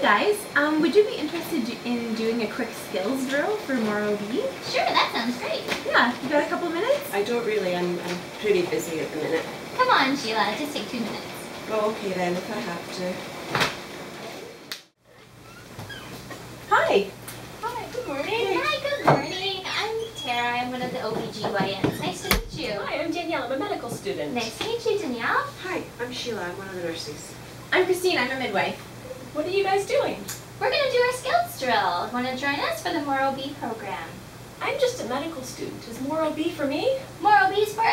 Hey guys, um, would you be interested in doing a quick skills drill for MORE OB? Sure, that sounds great. Yeah, you got a couple minutes? I don't really. I'm, I'm pretty busy at the minute. Come on, Sheila, just take two minutes. Oh, okay then, if I have to. Hi. Hi, good morning. Hi, good morning. I'm Tara. I'm one of the OBGYNs. Nice to meet you. Hi, I'm Danielle. I'm a medical student. Nice to meet you, Danielle. Hi, I'm Sheila. I'm one of the nurses. I'm Christine, I'm a midwife. What are you guys doing? We're going to do our skills drill. Want to join us for the MORE OB program? I'm just a medical student. Is more B for me? MORE OB's for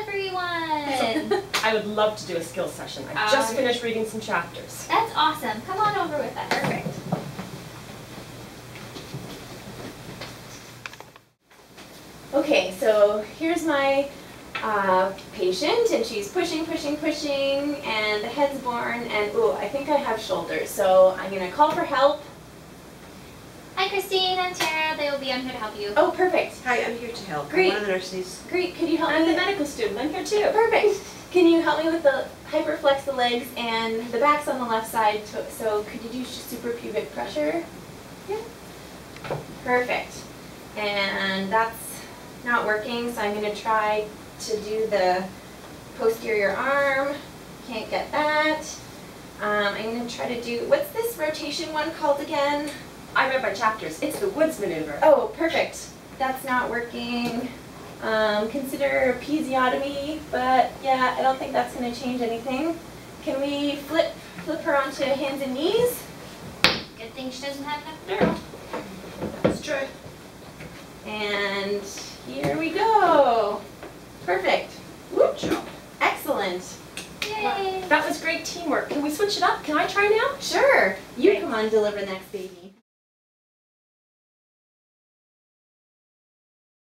everyone. I would love to do a skills session. I just Um, finished reading some chapters. That's awesome. Come on over with us. Perfect. Okay, so here's my uh, patient, and she's pushing, pushing, pushing, and the head's born, and ooh, I think I have shoulders, so I'm gonna call for help. Hi, Christine. I'm Tara. They will be on here to help you. Oh, perfect. Hi, I'm here to help. Great. I'm one of the nurses. Great, could you help me? I'm the medical student. I'm here too. Perfect. Can you help me with the hyperflex the legs and the back's on the left side, to- so could you do suprapubic pressure? Yeah. Perfect. And that's not working, so I'm gonna try to do the posterior arm. Can't get that. Um, I'm gonna try to do, what's this rotation one called again? I read my chapters. It's the Woods maneuver. Oh, perfect. That's not working. Um, consider episiotomy, but yeah, I don't think that's going to change anything. Can we flip flip her onto hands and knees? Good thing she doesn't have enough epidural. Let's try. And here we go. Perfect. Good job. Excellent. Yay. That was great teamwork. Can we switch it up? Can I try now? Sure. You Okay. come on, deliver the next baby.